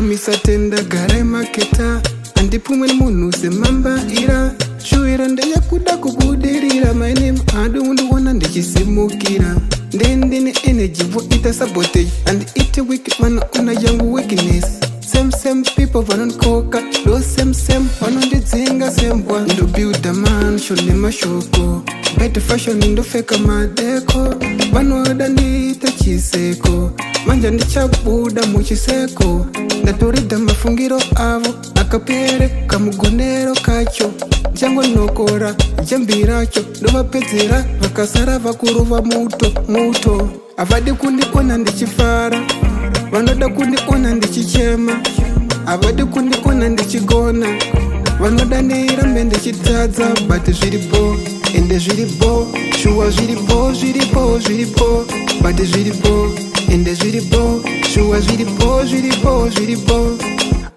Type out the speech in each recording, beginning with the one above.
misatenda garai maketa handipumwe nemunhu semamba ira shuwira ndeyekuda kubudiri ichisimukira ndendine energy voita sabotage and it week mana una young weakness same same people vanonkoka lo same same vanondidzinga sembwa ndobuilda mansho nemashoko bed fashion ndofeka madeko vanoda ndiita chiseko manje ndichabuda muchiseko ndatoridha mafungiro avo akapere kamugonero kacho ndichangonokora jambi racho ndovapedzera vakasara vakuruva muto muto havadi kundiona ndichifara vanoda kundiona ndichichema havadi kundiona ndichigona vanoda ndirambe ndichitadza bati zviripo ende zviripo shuwa zviripo zviripo zviripo bati zviripo ende zviripo zvuwa zviripo zviripo zviripo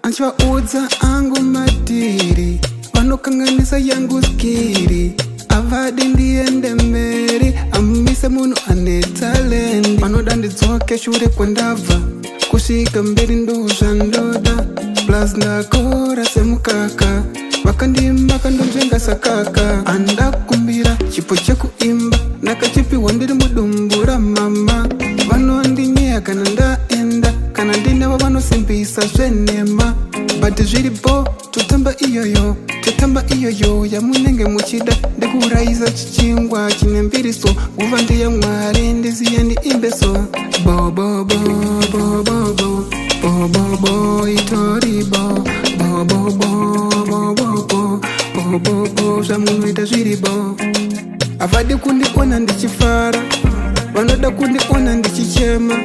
anchivaudza angu madiri vanokanganisa yangu skiri avade ndiende mberi amise munhu ane talendi vanoda ndidzoke shure kwandabva kusvika mberi ndozvandoda plus ndakora semukaka vakandimbaka ndonzvenga sakaka handa kumbira chipo chekuimba ndakachipiwa ndiri mudumbura mama vanosimbisa zvenhema but zviripo totamba iyoyo totamba iyoyo yamunenge muchida ndekuurayisa chichingwa chine mbiriso nguva ndeya mwari ndiziya ndiimbeso bobobobobobobobobobo itoribo bobobobobobobobobo zvamunoita zviribo havadi kundiona ndichifara vanoda kundiona ndichichema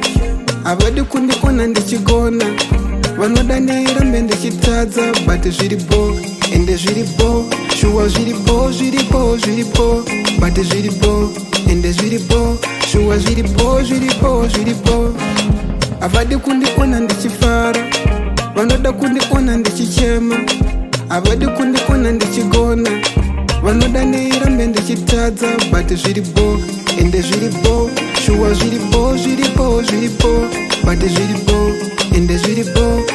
havadi kundikona ndichigona vanoda ndairambe ndichitadza but zviripo ende zviripo shuwa zviripo zviripo zviripo but zviripo ende zviripo shuwa zviripo zviripo zviripo havadi kundikona ndichifara vanoda kundikona ndichichema havadi kundikona ndichigona vanoda ndairambe ndichitadza but zviripo ende zviripo zvishuwa zviripo zviripo zviripo bate zviripo ende zviripo